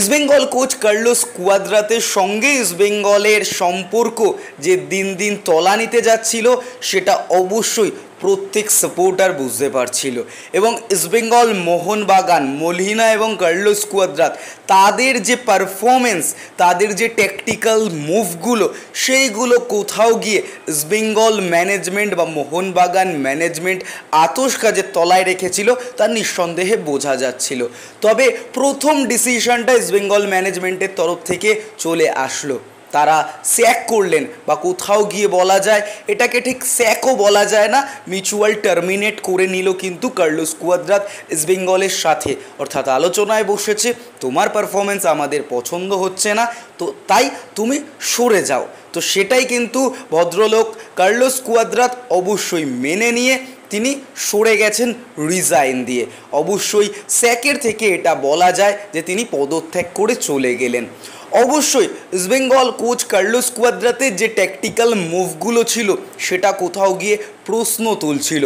East Bengal coach Carlos কুয়াদ্রাতের সঙ্গে ইস্টবেঙ্গলের সম্পর্ক যে দিন দিন তলা নিতে যাচ্ছিল, সেটা অবশ্যই প্রত্যেক সাপোর্টার বুঝতে পারছিল। এবং ইস্টবেঙ্গল মোহনবাগান, মলিনা এবং কার্লোস কুয়াদ্রাত তাদের যে পারফরমেন্স তাদের যে ট্যাকটিক্যাল মুভগুলো সেইগুলো কোথাও গিয়ে ইস্টবেঙ্গল ম্যানেজমেন্ট বা মোহনবাগান ম্যানেজমেন্ট আতস কাজের তলায় রেখেছিল, তা নিঃসন্দেহে বোঝা যাচ্ছিল। তবে প্রথম ডিসিশনটা ইস্টবেঙ্গল ম্যানেজমেন্টের তরফ থেকে চলে আসলো। তারা স্যাক করলেন বা কোথাও গিয়ে বলা যায়, এটাকে ঠিক স্যাকও বলা যায় না, মিউচুয়াল টার্মিনেট করে নিল কিন্তু কার্লোস কুয়াদ্রাত ইস্টবেঙ্গলের সাথে। অর্থাৎ আলোচনায় বসেছে, তোমার পারফরমেন্স আমাদের পছন্দ হচ্ছে না, তো তাই তুমি সরে যাও। তো সেটাই কিন্তু ভদ্রলোক কার্লোস কুয়াদ্রাত অবশ্যই মেনে নিয়ে তিনি সরে গেছেন রিজাইন দিয়ে। অবশ্যই স্যাকের থেকে এটা বলা যায় যে তিনি পদত্যাগ করে চলে গেলেন। অবশ্যই ইস্টবেঙ্গল কোচ কার্লোস কুয়াদ্রাতে যে ট্যাকটিক্যাল মুভগুলো ছিল, সেটা কোথাও গিয়ে প্রশ্ন তুলছিল।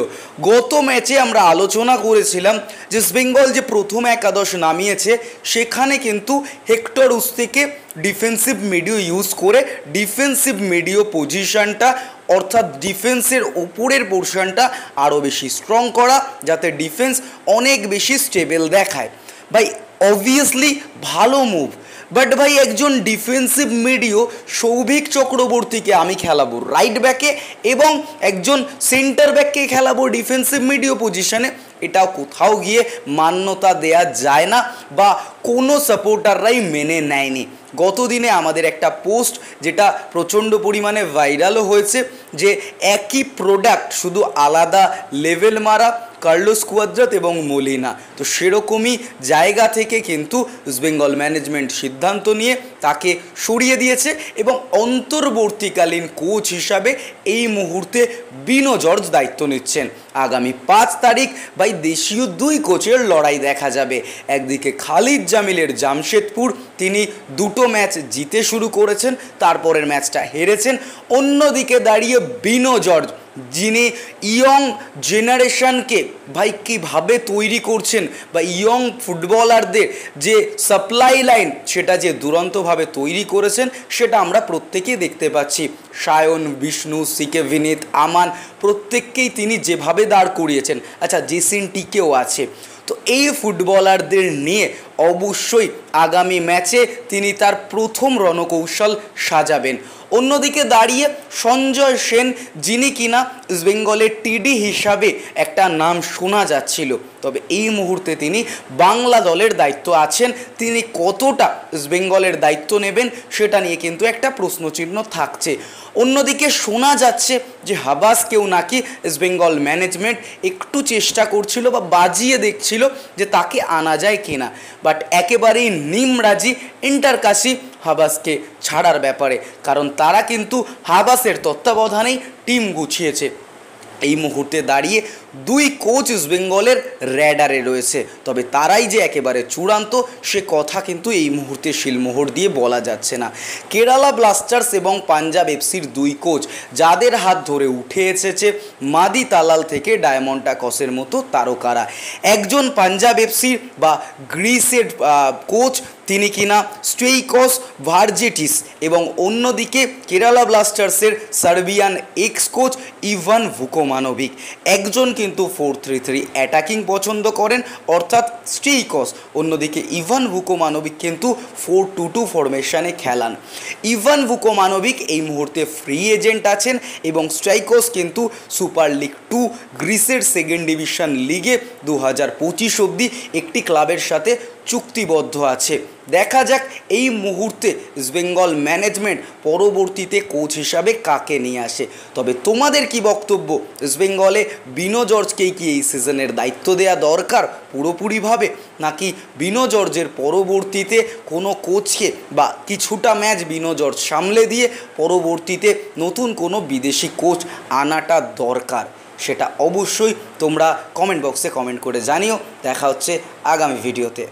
গত ম্যাচে আমরা আলোচনা করেছিলাম যে ইস্টবেঙ্গল যে প্রথম একাদশ নামিয়েছে, সেখানে কিন্তু হেক্টর উস্তিকে ডিফেন্সিভ মিডিও ইউজ করে ডিফেন্সিভ মিডিও পজিশনটা অর্থাৎ ডিফেন্সের ওপরের পোর্শনটা আরও বেশি স্ট্রং করা, যাতে ডিফেন্স অনেক বেশি স্টেবল দেখায়। বাই অবভিয়াসলি ভালো মুভ বাট ভাই, একজন ডিফেন্সিভ মিডিও সৌভিক চক্রবর্তীকে আমি খেলাবো রাইট ব্যাকে এবং একজন সেন্টার ব্যাককে খেলাবো ডিফেন্সিভ মিডিও পজিশনে এটা কোথাও গিয়ে মান্যতা দেয়া যায় না বা কোনো সাপোর্টাররাই মেনে নেয়নি। গতদিনে আমাদের একটা পোস্ট যেটা প্রচণ্ড পরিমাণে ভাইরালও হয়েছে যে একই প্রোডাক্ট শুধু আলাদা লেভেল মারা কার্লোস কুয়াদ্রাত এবং মলিনা। তো সেরকমই জায়গা থেকে কিন্তু ইস্টবেঙ্গল ম্যানেজমেন্ট সিদ্ধান্ত নিয়ে তাকে সরিয়ে দিয়েছে এবং অন্তর্বর্তীকালীন কোচ হিসাবে এই মুহূর্তে বিনো জর্জ দায়িত্ব নিচ্ছেন। আগামী পাঁচ তারিখ বাই দেশীয় দুই কোচের লড়াই দেখা যাবে। একদিকে খালিদ জামিলের জামশেদপুর, তিনি দুটো ম্যাচ জিতে শুরু করেছেন, তারপরের ম্যাচটা হেরেছেন। অন্যদিকে দাঁড়িয়ে বিনো জর্জ যিনি ইয়ং জেনারেশনকে, ভাই কীভাবে তৈরি করছেন বা ইয়ং ফুটবলারদের যে সাপ্লাই লাইন, সেটা যে দুরন্তভাবে তৈরি করেছেন, সেটা আমরা প্রত্যেকেই দেখতে পাচ্ছি। সায়ন, বিষ্ণু, সিকে বিনীত, আমান, প্রত্যেককেই তিনি যেভাবে দাঁড় করিয়েছেন। আচ্ছা জেসিন টিকেও আছে। তো এই ফুটবলারদের নিয়ে অবশ্যই আগামী ম্যাচে তিনি তার প্রথম রণকৌশল সাজাবেন। অন্যদিকে দাঁড়িয়ে সঞ্জয় সেন, যিনি কিনা ইস্টবেঙ্গলের টিডি হিসাবে একটা নাম শোনা যাচ্ছিল। তবে এই মুহূর্তে তিনি বাংলা দলের দায়িত্ব আছেন। তিনি কতটা ইস্টবেঙ্গলের দায়িত্ব নেবেন সেটা নিয়ে কিন্তু একটা প্রশ্নচিহ্ন থাকছে। অন্যদিকে শোনা যাচ্ছে যে হাবাসকেও নাকি ইস্টবেঙ্গল ম্যানেজমেন্ট একটু চেষ্টা করছিল বা বাজিয়ে দেখছিল যে তাকে আনা যায় কিনা। বাট একেবারেই নিমরাজি ইন্টারকাশি হাবাসকে ছাড়ার ব্যাপারে, কারণ তারা কিন্তু হাবাসের তত্ত্বাবধানেই টিম গুছিয়েছে। এই মুহূর্তে দাঁড়িয়ে দুই কোচ ইস্ট বেঙ্গলের র্যাডারে রয়েছে। তবে তারাই যে একেবারে চূড়ান্ত, সে কথা কিন্তু এই মুহূর্তে শিলমোহর দিয়ে বলা যাচ্ছে না। কেরালা ব্লাস্টার্স এবং পাঞ্জাব এফসির দুই কোচ, যাদের হাত ধরে উঠে এসেছে মাদি তালাল থেকে ডায়মন্ড টাকসের মতো তারকারা। একজন পাঞ্জাব এফসির বা গ্রিসের কোচ, তিনি কিনা স্টুইকস ভার্জেটিস এবং অন্যদিকে Kerala ব্লাস্টার্সের Serbian ex coach Ivan Vukomanovic একজন কিন্তু ফোর থ্রি থ্রি অ্যাটাকিং পছন্দ করেন, অর্থাৎ স্ট্রিকস অন্যদিকে ইভান ভুকোমানবিক কিন্তু ফোর টু টু ফরমেশানে খেলান। ইভান ভুকোমানবিক এই মুহূর্তে ফ্রি এজেন্ট আছেন এবং স্ট্রাইকস কিন্তু সুপার লিগ টু গ্রিসের সেকেন্ড ডিভিশন লিগে দু হাজার পঁচিশ অবধি একটি ক্লাবের সাথে চুক্তিবদ্ধ আছে। দেখা যাক এই মুহূর্তে ইস্টবেঙ্গল ম্যানেজমেন্ট পরবর্তীতে কোচ হিসাবে কাকে নিয়ে আসে। তবে তোমাদের কি বক্তব্য? ইস্টবেঙ্গলে বিনো জর্জকেই কি এই সিজনের দায়িত্ব দেওয়া দরকার পুরোপুরিভাবে? নাকি বিনো জর্জের পরবর্তীতে কোনো কোচকে বা কিছুটা ম্যাচ বিনো জর্জ সামলে দিয়ে পরবর্তীতে নতুন কোনো বিদেশি কোচ আনাটা দরকার? সেটা অবশ্যই তোমরা কমেন্ট বক্সে কমেন্ট করে জানিও। দেখা হচ্ছে আগামী ভিডিওতে